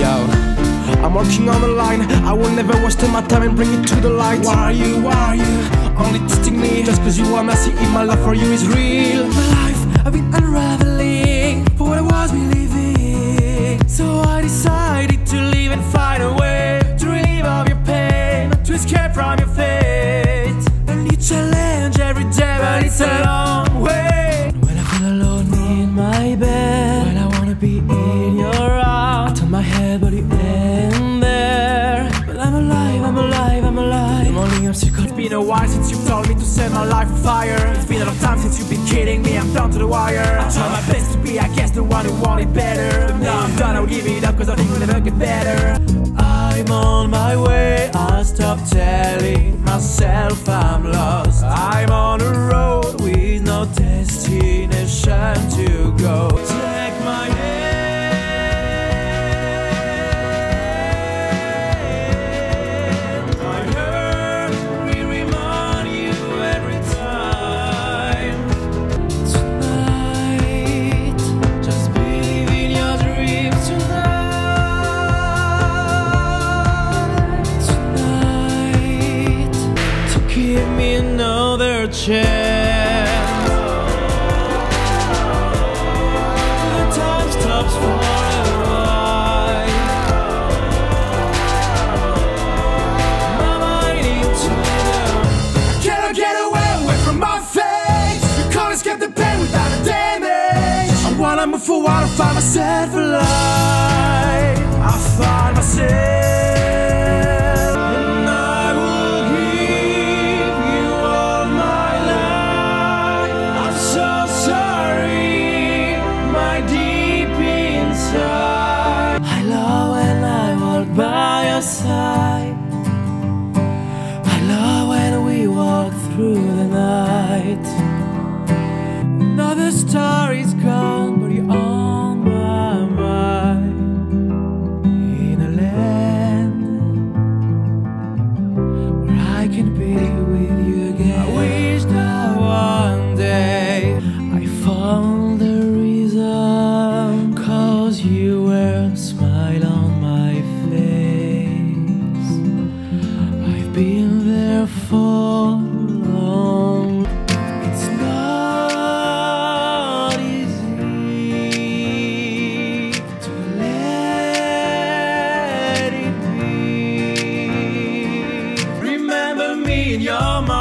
Yo, I'm working on the line. I will never waste my time and bring it to the light. Why are you, why are you only testing me? Just cause you are messy in my love for you is real. My life, I've been unraveling for what I was believing. So I decided only obstacle. It's been a while since you've told me to set my life on fire. It's been a long time since you've been kidding me. I'm down to the wire. I try my best to be, I guess, the one who wanted better. But now I'm done, I'll give it up, cause I think we'll never get better. I'm on my way. I stop telling myself I'm lost. I'm on a road with no destination another chance. The time stops for a while. My mind into the Can I get away, away from my face? You can't escape the pain without a damage. I wanna move forward, I find myself alive. I find myself. night. Another star is gone, but you're on my mind. In a land where I can be with you again. I wish that one day I found the reason. Cause you were a smile on my face. I've been there for. me in your mind.